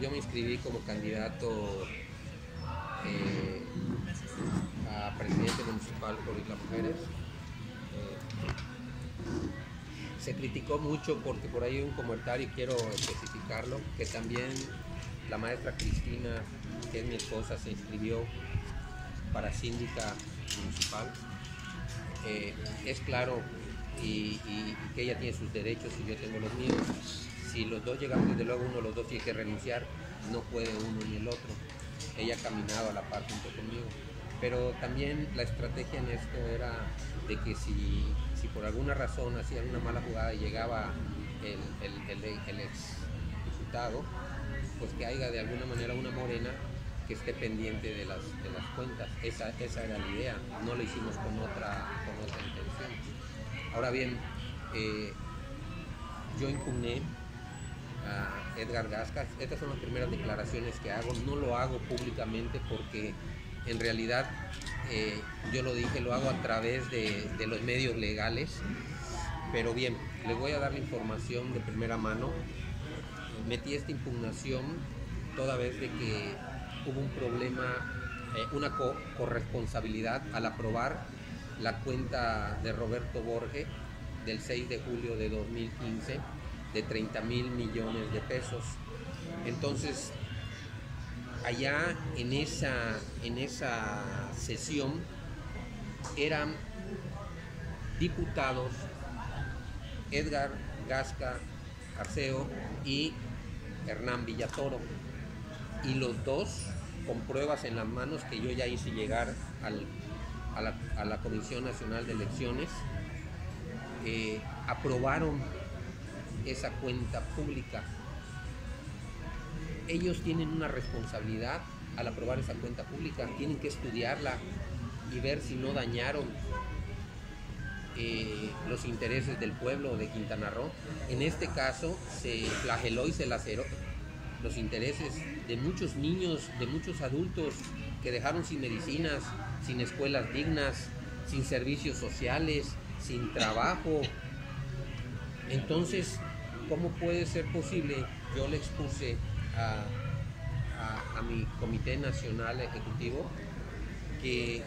yo me inscribí como candidato eh, a presidente municipal por Isla Mujeres. Eh, se criticó mucho porque por ahí hay un comentario y quiero especificarlo, que también la maestra Cristina, que es mi esposa, se inscribió para síndica municipal. Eh, es claro y, que ella tiene sus derechos y yo tengo los míos. Si los dos llegamos, desde luego uno de los dos tiene que renunciar, no puede uno ni el otro. Ella caminaba a la par junto conmigo. Pero también la estrategia en esto era de que si, si por alguna razón hacían una mala jugada y llegaba el, el- el- el ex diputado, pues que haya de alguna manera una morena que esté pendiente de las, de las cuentas. Esa, esa era la idea, no lo hicimos con otra, con otra intención. Ahora bien, eh, yo impugné a Edgar Gasca. Estas son las primeras declaraciones que hago. No lo hago públicamente porque en realidad eh, yo lo dije, lo hago a través de, los medios legales. Pero bien, les voy a dar la información de primera mano. Metí esta impugnación toda vez de que hubo un problema, eh, una co- corresponsabilidad al aprobar la cuenta de Roberto Borge del 6 de julio de 2015 de 30 mil millones de pesos. Entonces, allá en esa, en esa sesión eran diputados Edgar Gasca Arceo y Hernán Villatoro. Y los dos, con pruebas en las manos que yo ya hice llegar al- a, la, Comisión Nacional de Elecciones, eh, aprobaron esa cuenta pública. Ellos tienen una responsabilidad al aprobar esa cuenta pública, tienen que estudiarla y ver si no dañaron eh, los intereses del pueblo de Quintana Roo. En este caso se flageló y se laceró los intereses de muchos niños, de muchos adultos que dejaron sin medicinas, sin escuelas dignas, sin servicios sociales, sin trabajo. Entonces, ¿cómo puede ser posible? Yo le expuse a, mi Comité Nacional Ejecutivo que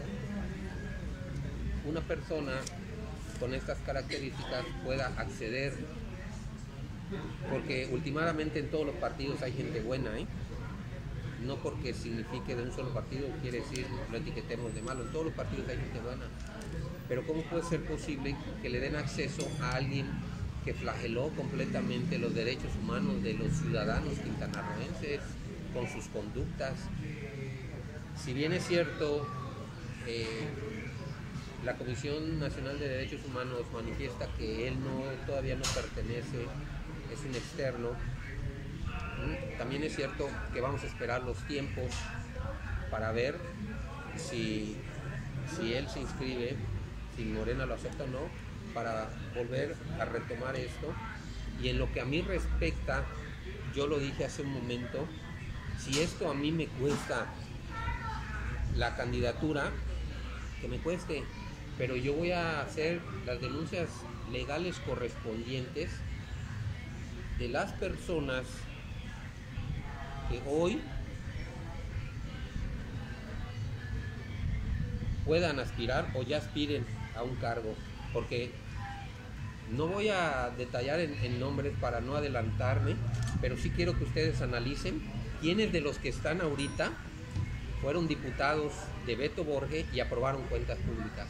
una persona con estas características pueda acceder, porque últimamente en todos los partidos hay gente buena, ¿eh? no porque signifique de un solo partido quiere decir lo etiquetemos de malo, en todos los partidos hay gente buena, pero ¿cómo puede ser posible que le den acceso a alguien que flageló completamente los derechos humanos de los ciudadanos quintanarroenses con sus conductas? Si bien es cierto, eh, la Comisión Nacional de Derechos Humanos manifiesta que él no todavía no pertenece, es un externo. Mm, También es cierto que vamos a esperar los tiempos para ver si, si él se inscribe, si Morena lo acepta o no, para volver a retomar esto. Y en lo que a mí respecta, yo lo dije hace un momento, si esto a mí me cuesta la candidatura, que me cueste, pero yo voy a hacer las denuncias legales correspondientes de las personas que hoy puedan aspirar o ya aspiren a un cargo, porque no voy a detallar en, nombres para no adelantarme, pero sí quiero que ustedes analicen quiénes de los que están ahorita fueron diputados de Beto Borge y aprobaron cuentas públicas.